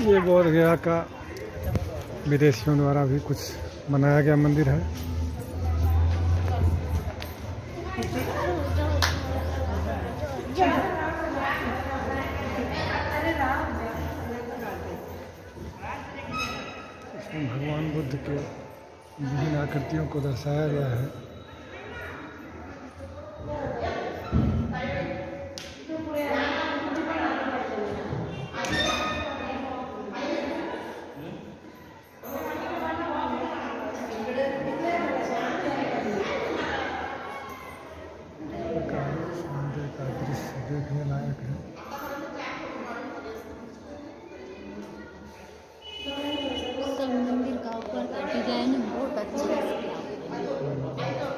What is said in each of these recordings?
ये बोध गया का विदेशियों द्वारा भी कुछ बनाया गया मंदिर है। भगवान बुद्ध के विभिन्न आकृतियों को दर्शाया गया है। इस प्रकार इस मंदिर का दृश्य देखने लायक है सब मंदिर का ऊपर का डिज़ाइन बहुत अच्छा है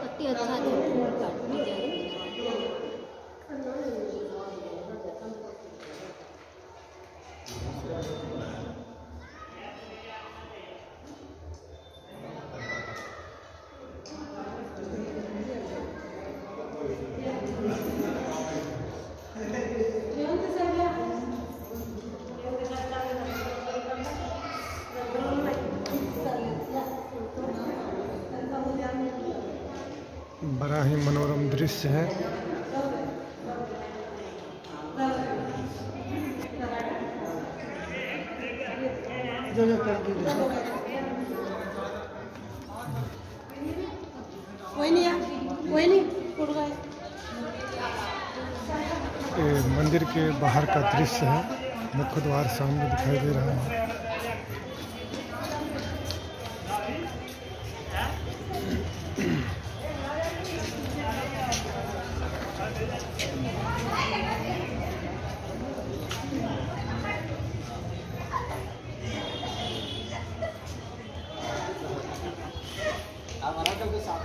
अति अच्छा है ऊपर का डिज़ाइन बड़ा ही मनोरम दृश्य है। मंदिर के बाहर का दृश्य है मुख्य द्वार सामने दिखाई दे रहा है। के साथ